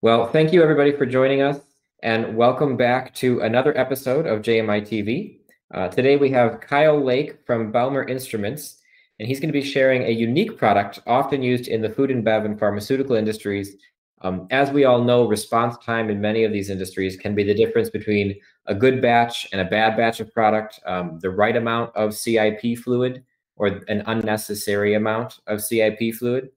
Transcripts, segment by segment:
Well, thank you everybody for joining us and welcome back to another episode of JMI TV. Uh, today we have Kyle Lake from Baumer Instruments, and he's going to be sharing a unique product often used in the food and bev and pharmaceutical industries. Um, as we all know, response time in many of these industries can be the difference between a good batch and a bad batch of product, um, the right amount of CIP fluid or an unnecessary amount of CIP fluid.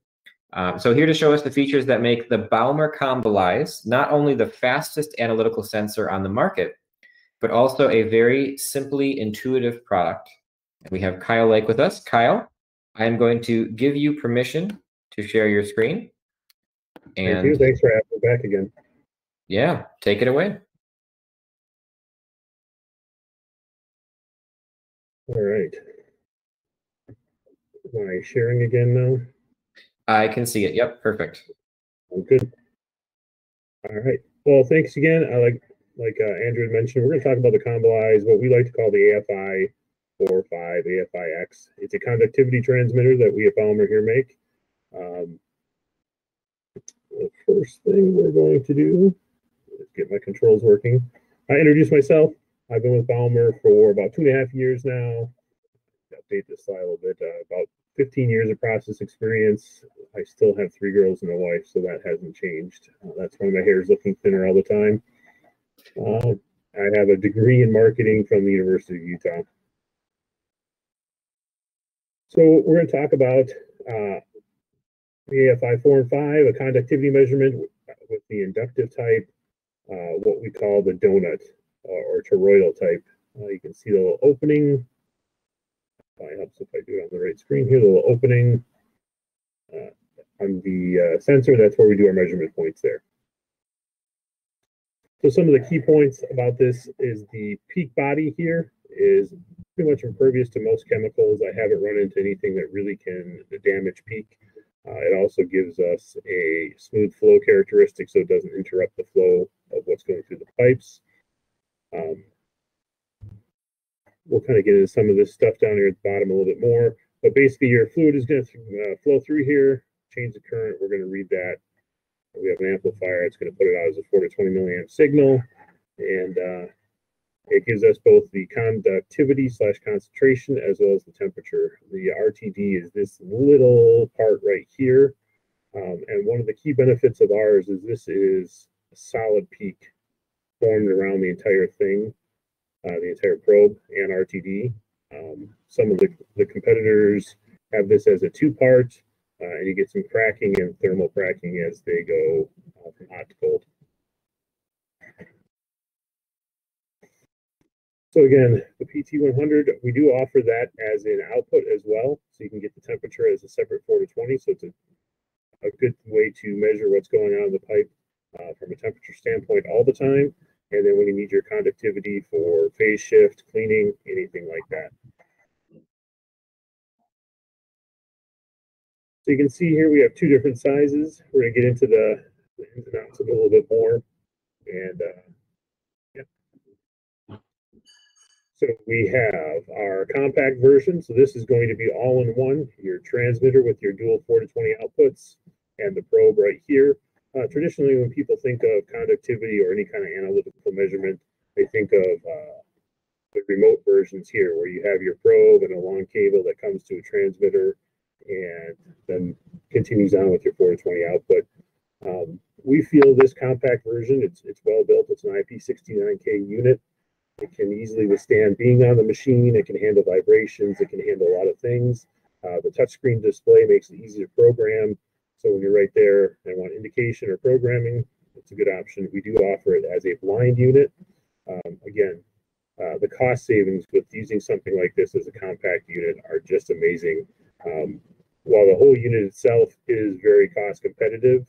Um, so here to show us the features that make the Baumer Combilyz not only the fastest analytical sensor on the market, but also a very simply intuitive product. And we have Kyle Lake with us. Kyle, I am going to give you permission to share your screen. And Thank you. Thanks for having me back again. Yeah, take it away. All right. Am I sharing again now? I can see it. Yep, perfect. Good. All right. Well, thanks again. I like like uh, Andrew mentioned, we're going to talk about the Combilyz, what we like to call the AFI 45, AFIX. It's a conductivity transmitter that we at Baumer here make. Um, the first thing we're going to do is get my controls working. I introduce myself. I've been with Baumer for about two and a half years now. Update this slide a little bit. Uh, about 15 years of process experience. I still have three girls and a wife, so that hasn't changed. Uh, that's why my hair is looking thinner all the time. Uh, I have a degree in marketing from the University of Utah. So we're going to talk about uh, the AFI 4 and 5, a conductivity measurement with the inductive type, uh, what we call the donut uh, or toroidal type. Uh, you can see the little opening Probably helps if I do it on the right screen here, the little opening uh, on the uh, sensor. That's where we do our measurement points there. So some of the key points about this is the PEEK body here is pretty much impervious to most chemicals. I haven't run into anything that really can damage PEEK. Uh, it also gives us a smooth flow characteristic so it doesn't interrupt the flow of what's going through the pipes. Um, we'll kind of get into some of this stuff down here at the bottom a little bit more. But basically, your fluid is going to uh, flow through here, change the current. We're going to read that. We have an amplifier. It's going to put it out as a 4 to 20 milliamp signal. And uh, it gives us both the conductivity slash concentration as well as the temperature. The RTD is this little part right here. Um, and one of the key benefits of ours is this is a solid PEEK formed around the entire thing the entire probe and RTD. Um, some of the, the competitors have this as a two-part, uh, and you get some cracking and thermal cracking as they go uh, from hot to cold. So again, the PT100, we do offer that as an output as well. So you can get the temperature as a separate 4 to 20. So it's a, a good way to measure what's going on in the pipe uh, from a temperature standpoint all the time and then when you need your conductivity for phase shift, cleaning, anything like that. So you can see here we have two different sizes. We're going to get into the, the ins and outs a little bit more. And uh, yeah. So we have our compact version. So this is going to be all in one, your transmitter with your dual 4 to 20 outputs and the probe right here. Uh, traditionally, when people think of conductivity or any kind of analytical measurement, they think of uh, the remote versions here, where you have your probe and a long cable that comes to a transmitter and then continues on with your 420 output. Um, we feel this compact version, it's, it's well built. It's an IP69K unit. It can easily withstand being on the machine. It can handle vibrations. It can handle a lot of things. Uh, the touchscreen display makes it easy to program. So when you're right there and want indication or programming, it's a good option. We do offer it as a blind unit. Um, again, uh, the cost savings with using something like this as a compact unit are just amazing. Um, while the whole unit itself is very cost competitive,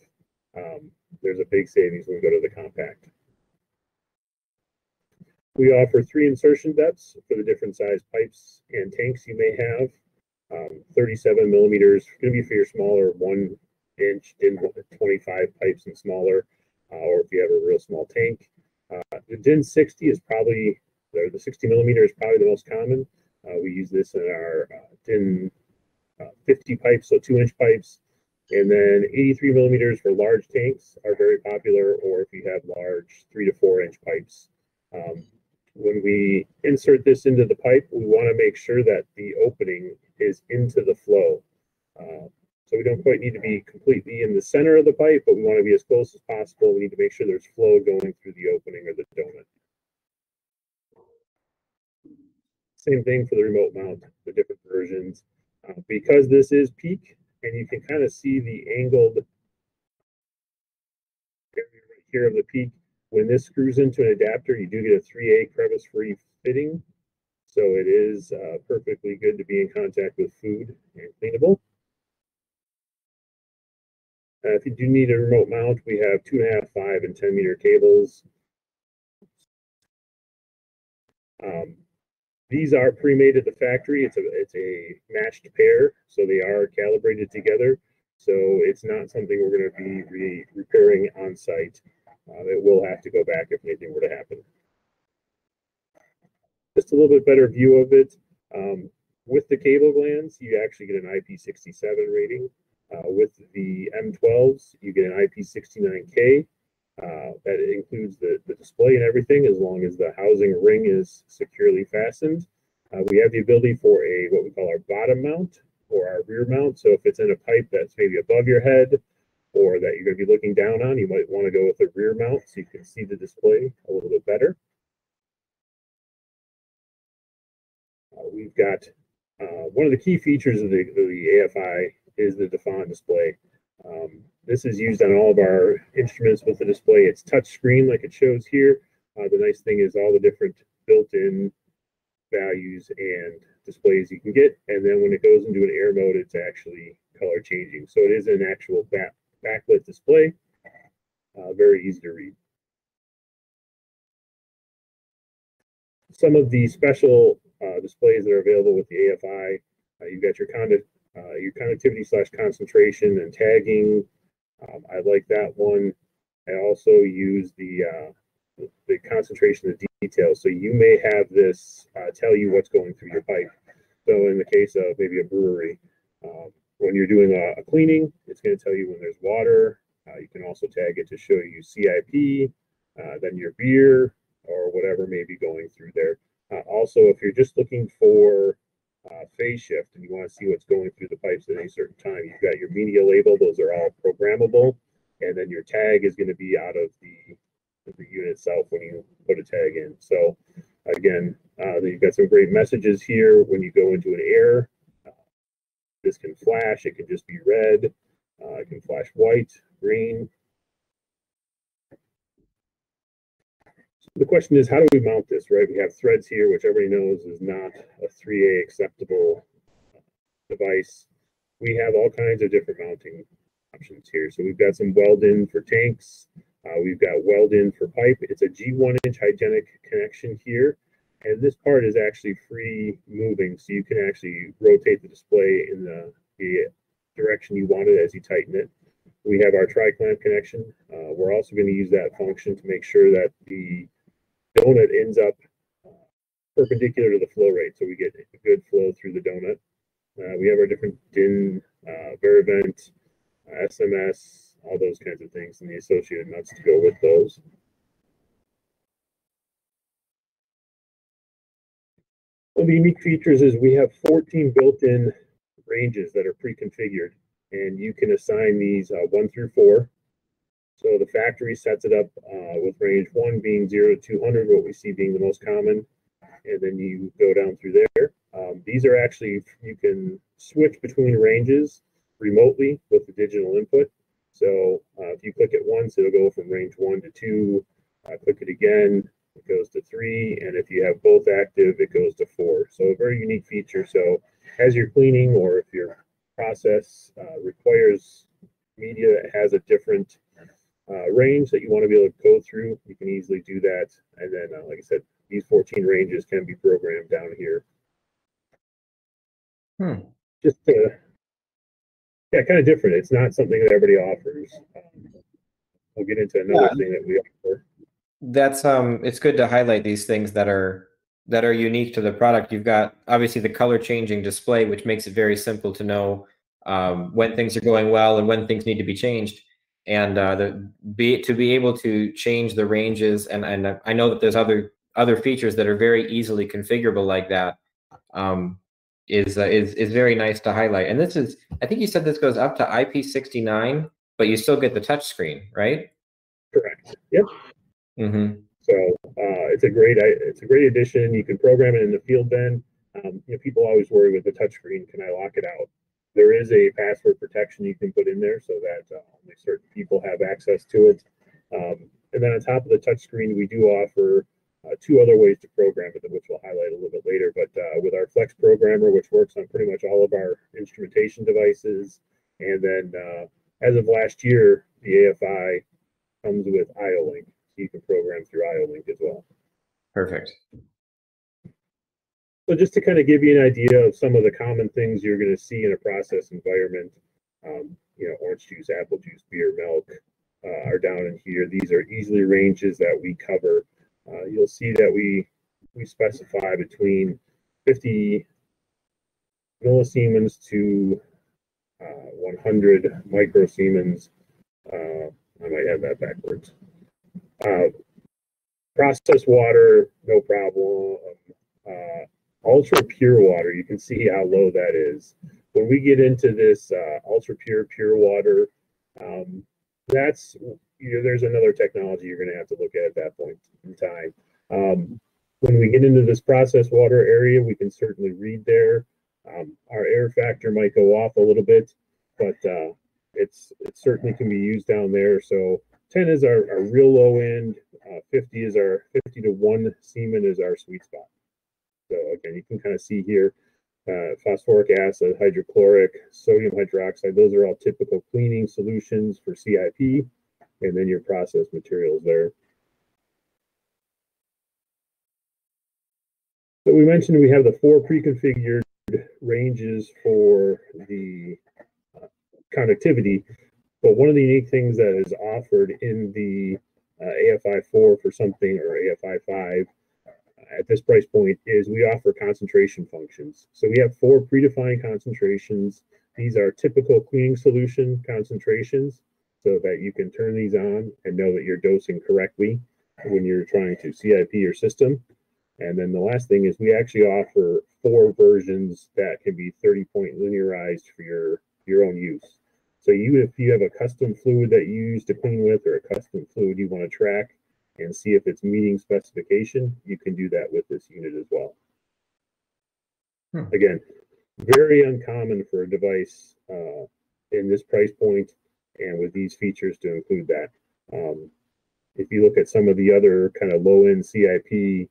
um, there's a big savings when we go to the compact. We offer three insertion depths for the different size pipes and tanks you may have. Um, 37 millimeters, going to be for your smaller one inch DIN 25 pipes and smaller, uh, or if you have a real small tank. Uh, the DIN 60 is probably, the 60 millimeter is probably the most common. Uh, we use this in our uh, DIN uh, 50 pipes, so two inch pipes, And then 83 millimeters for large tanks are very popular, or if you have large three to four inch pipes. Um, when we insert this into the pipe, we want to make sure that the opening is into the flow. Uh, so we don't quite need to be completely in the center of the pipe, but we want to be as close as possible. We need to make sure there's flow going through the opening or the donut. Same thing for the remote mount, the different versions. Uh, because this is PEEK, and you can kind of see the angled area right here of the PEEK. When this screws into an adapter, you do get a 3A crevice-free fitting. So it is uh, perfectly good to be in contact with food and cleanable. Uh, if you do need a remote mount, we have two and a half, five, and 10 meter cables. Um, these are pre-made at the factory. It's a it's a matched pair, so they are calibrated together. So it's not something we're going to be re repairing on site. Uh, it will have to go back if anything were to happen. Just a little bit better view of it. Um, with the cable glands, you actually get an IP67 rating. Uh, with the M12s, you get an IP69K. Uh, that includes the, the display and everything as long as the housing ring is securely fastened. Uh, we have the ability for a what we call our bottom mount or our rear mount. So if it's in a pipe that's maybe above your head or that you're going to be looking down on, you might want to go with a rear mount so you can see the display a little bit better. Uh, we've got uh, one of the key features of the, of the AFI is the Dafan display. Um, this is used on all of our instruments with the display. It's touch screen like it shows here. Uh, the nice thing is all the different built-in values and displays you can get. And then when it goes into an air mode, it's actually color changing. So it is an actual back, backlit display. Uh, very easy to read. Some of the special uh, displays that are available with the AFI, uh, you've got your conduct, uh, your conductivity slash concentration and tagging, um, I like that one. I also use the, uh, the concentration of detail. So you may have this uh, tell you what's going through your pipe. So in the case of maybe a brewery, um, when you're doing a, a cleaning, it's going to tell you when there's water. Uh, you can also tag it to show you CIP, uh, then your beer, or whatever may be going through there. Also, if you're just looking for uh, phase shift and you want to see what's going through the pipes at any certain time, you've got your media label. Those are all programmable. And then your tag is going to be out of the, the unit itself when you put a tag in. So again, uh, you've got some great messages here when you go into an air. Uh, this can flash. It can just be red. Uh, it can flash white, green, the question is, how do we mount this, right? We have threads here, which everybody knows is not a 3A acceptable device. We have all kinds of different mounting options here. So we've got some weld-in for tanks. Uh, we've got weld-in for pipe. It's a G1 inch hygienic connection here. And this part is actually free moving. So you can actually rotate the display in the, the direction you want it as you tighten it. We have our tri-clamp connection. Uh, we're also going to use that function to make sure that the donut ends up perpendicular to the flow rate, so we get a good flow through the donut. Uh, we have our different DIN, uh, Varivent, uh, SMS, all those kinds of things, and the associated nuts to go with those. One of the unique features is we have 14 built-in ranges that are pre-configured, and you can assign these uh, one through four. So the factory sets it up uh, with range one being zero to 200, what we see being the most common. And then you go down through there. Um, these are actually, you can switch between ranges remotely with the digital input. So uh, if you click it once, it'll go from range one to two. Uh, click it again, it goes to three. And if you have both active, it goes to four. So a very unique feature. So as you're cleaning or if your process uh, requires media that has a different uh, range that you want to be able to go through, you can easily do that. And then, uh, like I said, these 14 ranges can be programmed down here. Hmm. Just uh, yeah, kind of different. It's not something that everybody offers. Um, we'll get into another yeah. thing that we offer. That's um, it's good to highlight these things that are that are unique to the product. You've got obviously the color changing display, which makes it very simple to know um, when things are going well and when things need to be changed. And uh, the be to be able to change the ranges, and and I know that there's other other features that are very easily configurable like that. Um, is uh, is is very nice to highlight. And this is, I think you said this goes up to IP69, but you still get the touch screen, right? Correct. Yep. Mm-hmm. So uh, it's a great it's a great addition. You can program it in the field. Then um, you know, people always worry with the touchscreen. Can I lock it out? There is a password protection you can put in there so that uh, only certain people have access to it. Um, and then on top of the touchscreen, we do offer uh, two other ways to program it, which we'll highlight a little bit later. But uh, with our Flex Programmer, which works on pretty much all of our instrumentation devices, and then uh, as of last year, the AFI comes with IO-Link, so you can program through IO-Link as well. Perfect. So just to kind of give you an idea of some of the common things you're going to see in a process environment, um, you know, orange juice, apple juice, beer, milk uh, are down in here. These are easily ranges that we cover. Uh, you'll see that we we specify between 50 millisiemens to uh, 100 microsiemens. Uh, I might have that backwards. Uh, processed water, no problem. Uh, ultra pure water, you can see how low that is. When we get into this uh, ultra pure, pure water, um, that's, you know, there's another technology you're going to have to look at at that point in time. Um, when we get into this process water area, we can certainly read there. Um, our air factor might go off a little bit, but uh, it's it certainly can be used down there. So 10 is our, our real low end, uh, 50 is our 50 to 1 siemen is our sweet spot. So again, you can kind of see here, uh, phosphoric acid, hydrochloric, sodium hydroxide, those are all typical cleaning solutions for CIP, and then your process materials there. So we mentioned we have the four pre-configured ranges for the uh, conductivity, but one of the unique things that is offered in the uh, AFI 4 for something or AFI 5 at this price point is we offer concentration functions. So we have four predefined concentrations. These are typical cleaning solution concentrations so that you can turn these on and know that you're dosing correctly when you're trying to CIP your system. And then the last thing is we actually offer four versions that can be 30 point linearized for your, your own use. So you, if you have a custom fluid that you use to clean with or a custom fluid you want to track, and see if it's meeting specification, you can do that with this unit as well. Hmm. Again, very uncommon for a device uh, in this price point and with these features to include that. Um, if you look at some of the other kind of low end CIP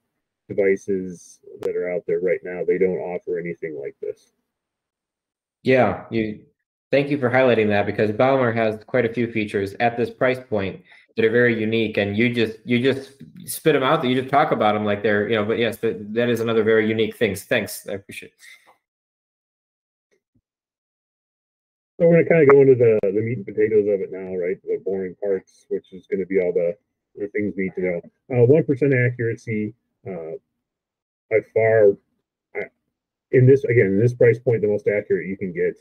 devices that are out there right now, they don't offer anything like this. Yeah, you thank you for highlighting that because Baumer has quite a few features at this price point that are very unique and you just you just spit them out that you just talk about them like they're you know but yes that, that is another very unique thing. Thanks i appreciate it. So we're going to kind of go into the the meat and potatoes of it now right? The boring parts which is going to be all the the things we need to know. Uh, one uh, accuracy uh, by far in this again in this price point the most accurate you can get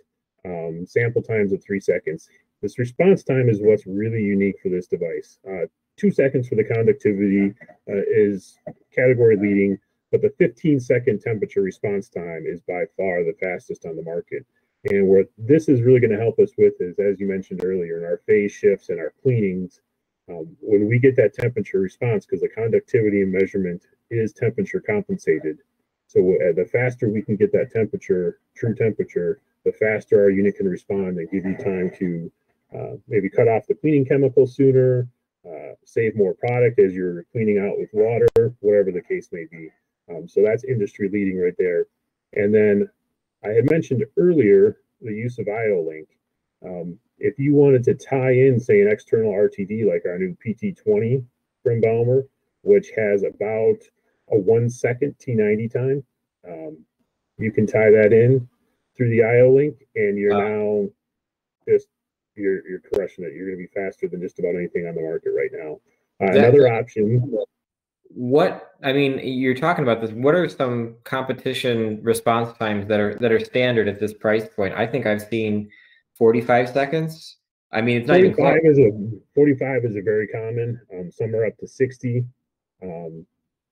um, sample times of three seconds this response time is what's really unique for this device. Uh, two seconds for the conductivity uh, is category leading, but the 15 second temperature response time is by far the fastest on the market. And what this is really going to help us with is, as you mentioned earlier, in our phase shifts and our cleanings, um, when we get that temperature response, because the conductivity and measurement is temperature compensated. So uh, the faster we can get that temperature, true temperature, the faster our unit can respond and give you time to uh, maybe cut off the cleaning chemical sooner, uh, save more product as you're cleaning out with water, whatever the case may be. Um, so that's industry leading right there. And then I had mentioned earlier the use of IO-Link. Um, if you wanted to tie in, say, an external RTD like our new PT20 from Baumer, which has about a one second T90 time, um, you can tie that in through the IO-Link, and you're now just you're you're crushing it. You're going to be faster than just about anything on the market right now. Uh, another option. What I mean, you're talking about this. What are some competition response times that are that are standard at this price point? I think I've seen 45 seconds. I mean, it's not even 45 is a 45 is a very common. Um, some are up to 60. Um,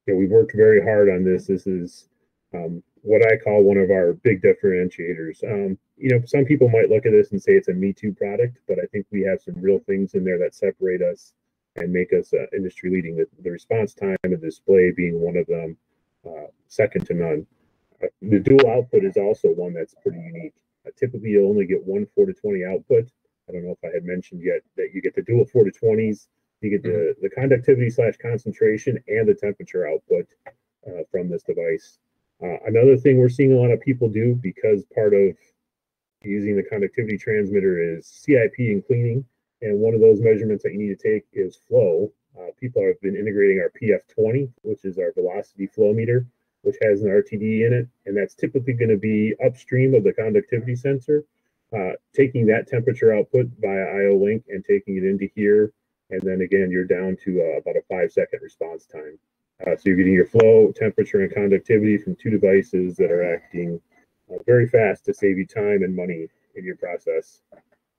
you know, we've worked very hard on this. This is um, what I call one of our big differentiators. Um, you know, some people might look at this and say it's a Me Too product, but I think we have some real things in there that separate us and make us uh, industry leading. The, the, response time and display being one of them, uh, second to none. Uh, the dual output is also one that's pretty unique. Uh, typically, you only get one 4 to 20 output. I don't know if I had mentioned yet that you get the dual 4 to 20s, you get the, mm-hmm. the conductivity slash concentration and the temperature output uh, from this device. Uh, another thing we're seeing a lot of people do because part of using the conductivity transmitter is CIP and cleaning. And one of those measurements that you need to take is flow. Uh, people have been integrating our PF20, which is our velocity flow meter, which has an RTD in it. And that's typically going to be upstream of the conductivity sensor. Uh, taking that temperature output via IO link and taking it into here. And then again, you're down to uh, about a five second response time. Uh, so you're getting your flow, temperature, and conductivity from two devices that are acting very fast to save you time and money in your process.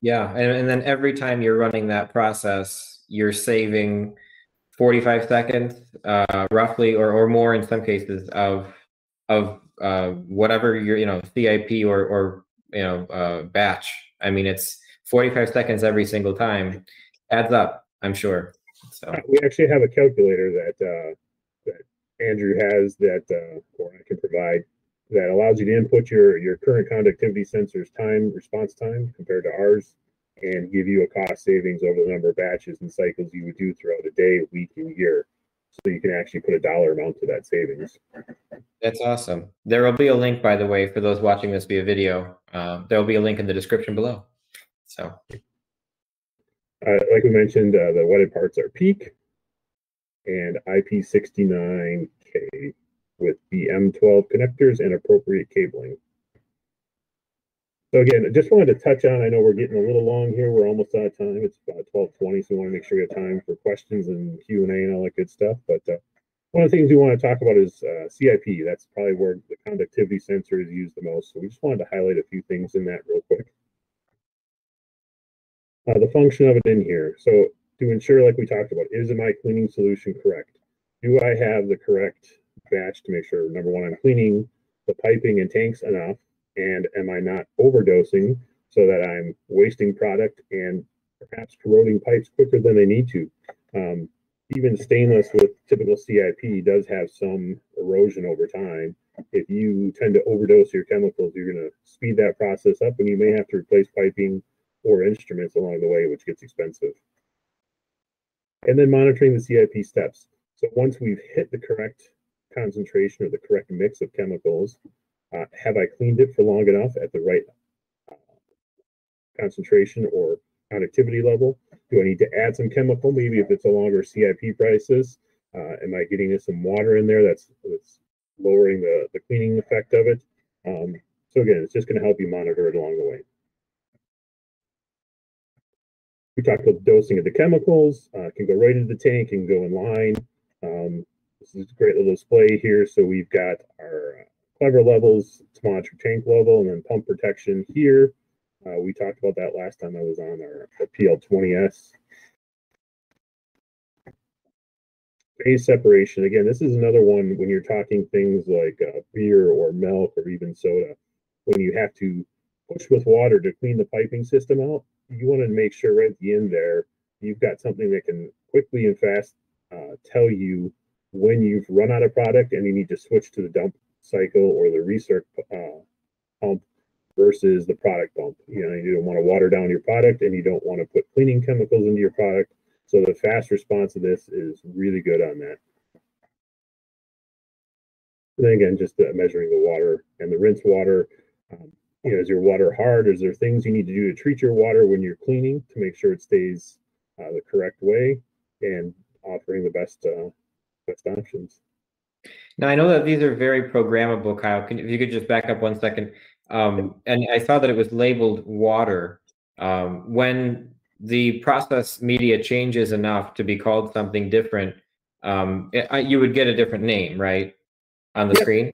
Yeah, and, and then every time you're running that process, you're saving 45 seconds, uh, roughly, or, or more in some cases of of uh, whatever your you know CIP or or you know uh, batch. I mean, it's 45 seconds every single time. Adds up, I'm sure. So we actually have a calculator that uh, that Andrew has that, uh, or I can provide that allows you to input your your current conductivity sensor's time response time compared to ours and give you a cost savings over the number of batches and cycles you would do throughout a day, week, and year. So you can actually put a dollar amount to that savings. That's awesome. There will be a link, by the way, for those watching this via video. Uh, there will be a link in the description below. So, uh, like we mentioned, uh, the wetted parts are PEEK and IP69K with the M12 connectors and appropriate cabling. So again, I just wanted to touch on, I know we're getting a little long here. We're almost out of time. It's about 1220, so we want to make sure we have time for questions and Q&A and all that good stuff. But uh, one of the things we want to talk about is uh, CIP. That's probably where the conductivity sensor is used the most. So we just wanted to highlight a few things in that real quick. Uh, the function of it in here. So to ensure, like we talked about, is my cleaning solution correct? Do I have the correct batch to make sure, number one, I'm cleaning the piping and tanks enough, and am I not overdosing so that I'm wasting product and perhaps corroding pipes quicker than they need to? Um, even stainless with typical CIP does have some erosion over time. If you tend to overdose your chemicals, you're going to speed that process up and you may have to replace piping or instruments along the way, which gets expensive. And then monitoring the CIP steps. So once we've hit the correct concentration or the correct mix of chemicals, uh, have I cleaned it for long enough at the right uh, concentration or conductivity level? Do I need to add some chemical? Maybe if it's a longer CIP prices, uh, am I getting some water in there that's, that's lowering the, the cleaning effect of it? Um, so again, it's just going to help you monitor it along the way. We talked about dosing of the chemicals, uh, can go right into the tank and go in line. Um, this is a great little display here. So we've got our clever levels to monitor tank level and then pump protection here. Uh, we talked about that last time I was on our, our PL20S. Phase separation. Again, this is another one when you're talking things like uh, beer or milk or even soda, when you have to push with water to clean the piping system out, you want to make sure right at the end there, you've got something that can quickly and fast uh, tell you when you've run out of product and you need to switch to the dump cycle or the recirc uh, pump versus the product pump. You know, you don't want to water down your product and you don't want to put cleaning chemicals into your product. So the fast response of this is really good on that. And then again, just uh, measuring the water and the rinse water. Um, you know, is your water hard? Is there things you need to do to treat your water when you're cleaning to make sure it stays uh, the correct way and offering the best uh, best options? Now I know that these are very programmable, Kyle. Can if you could just back up one second? Um, and I saw that it was labeled water. Um, when the process media changes enough to be called something different, um, it, I, you would get a different name, right, on the screen.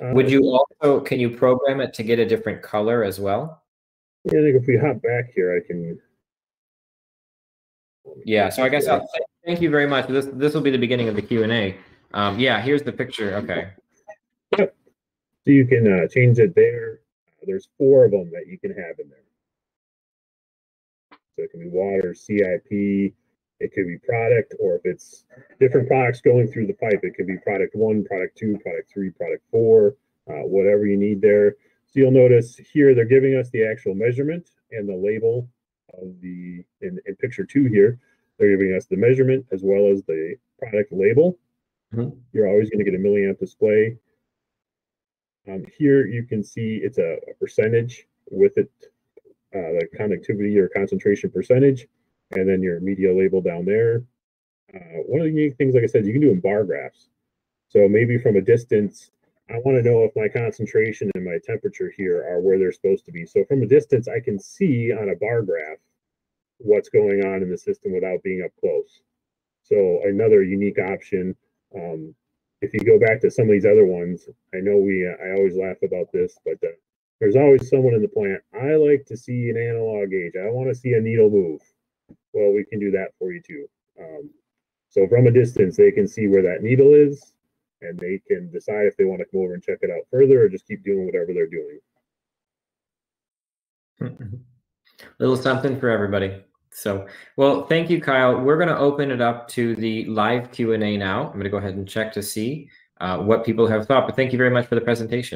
Would you also can you program it to get a different color as well? I think if we hop back here, I can. Yeah, so I guess I'll, thank you very much. This this will be the beginning of the Q and A. Um, yeah, here's the picture. Okay. So you can uh, change it there. There's four of them that you can have in there. So it can be water, CIP, it could be product, or if it's different products going through the pipe, it could be product one, product two, product three, product four, uh, whatever you need there. So you'll notice here they're giving us the actual measurement and the label of the in, in picture two here. They're giving us the measurement as well as the product label. Mhm. You're always going to get a milliamp display. Um, here you can see it's a, a percentage with it, uh, the conductivity or concentration percentage, and then your media label down there. Uh, one of the unique things, like I said, you can do in bar graphs. So maybe from a distance, I want to know if my concentration and my temperature here are where they're supposed to be. So from a distance, I can see on a bar graph what's going on in the system without being up close. So another unique option. Um, if you go back to some of these other ones, I know we, I always laugh about this, but uh, there's always someone in the plant. I like to see an analog gauge. I want to see a needle move. Well, we can do that for you too. Um, so from a distance, they can see where that needle is and they can decide if they want to come over and check it out further or just keep doing whatever they're doing. Little something for everybody. So, well, thank you, Kyle. We're going to open it up to the live Q and A now. I'm going to go ahead and check to see uh, what people have thought. But thank you very much for the presentation.